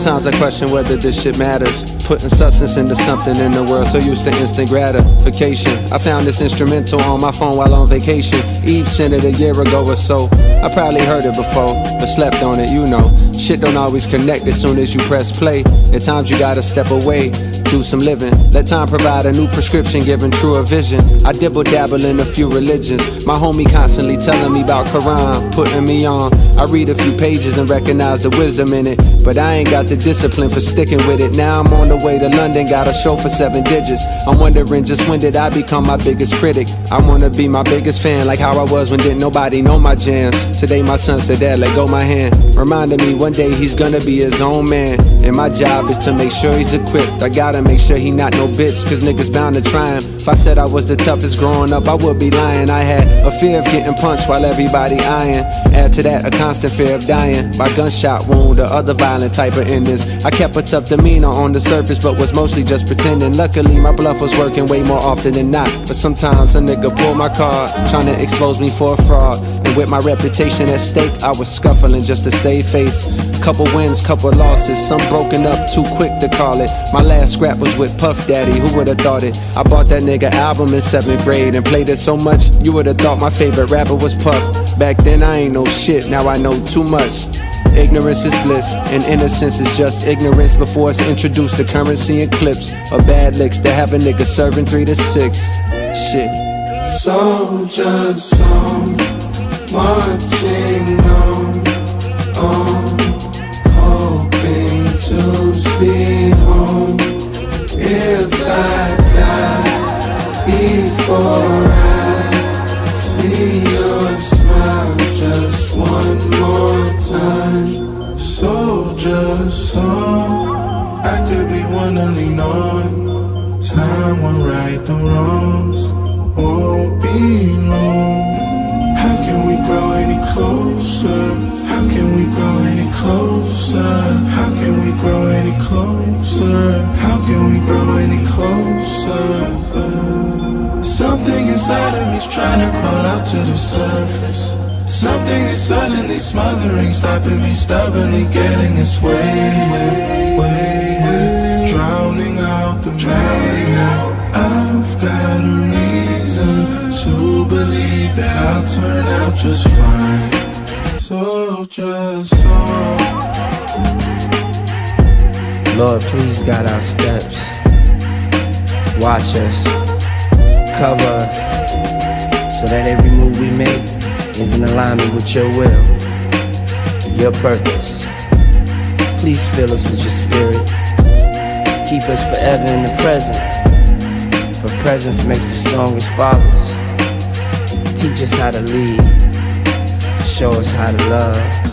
Sounds I question whether this shit matters. Putting substance into something in the world, so used to instant gratification. I found this instrumental on my phone while on vacation. Ib sent it a year ago or so. I probably heard it before, but slept on it, you know. Shit don't always connect as soon as you press play. At times you gotta step away, do some living. Let time provide a new prescription, giving truer vision. I dibble dabble in a few religions. My homie constantly telling me about Quran, putting me on. I read a few pages and recognize the wisdom in it. But I ain't got the discipline for sticking with it. Now I'm on the way to London, got a show for seven digits. I'm wondering just when did I become my biggest critic? I wanna be my biggest fan, like how I was when didn't nobody know my jams. Today my son said, Dad, let go my hand. Reminding me one day he's gonna be his own man. And my job is to make sure he's equipped. I gotta make sure he not no bitch, cause niggas bound to try him. If I said I was the toughest growing up, I would be lying. I had a fear of getting punched while everybody eyeing. Add to that a constant fear of dying by gunshot wound or other violent type of endings. I kept a tough demeanor on the surface, but was mostly just pretending. Luckily, my bluff was working way more often than not. But sometimes a nigga pull my card, trying to expose me for a fraud. And with my reputation at stake, I was scuffling just to save face. Couple wins, couple losses, some broken up too quick to call it. My last scrap was with Puff Daddy, who would've thought it? I bought that nigga album in seventh grade and played it so much, you would've thought my favorite rapper was Puff. Back then I ain't know shit, now I know too much. Ignorance is bliss, and innocence is just ignorance before it's introduced to currency and clips or bad licks that have a nigga serving three to six. Shit. Soldiers song, marching on, on, hoping to see home. If I die before soldier song, I could be one to lean on. Time will right the wrongs, won't be long. How can we grow any closer? How can we grow any closer? How can we grow any closer? How can we grow any closer? Something inside of me's trying to crawl out to the surface. Something is suddenly smothering, stopping me stubbornly getting its way, way, drowning out the drowning out. I've got a reason to believe that I'll turn out just fine. So just song. Lord, please guide our steps. Watch us, cover us, so that every move we make is in alignment with your will, your purpose. Please fill us with your spirit. Keep us forever in the present. For presence makes us strong as fathers. Teach us how to lead. Show us how to love.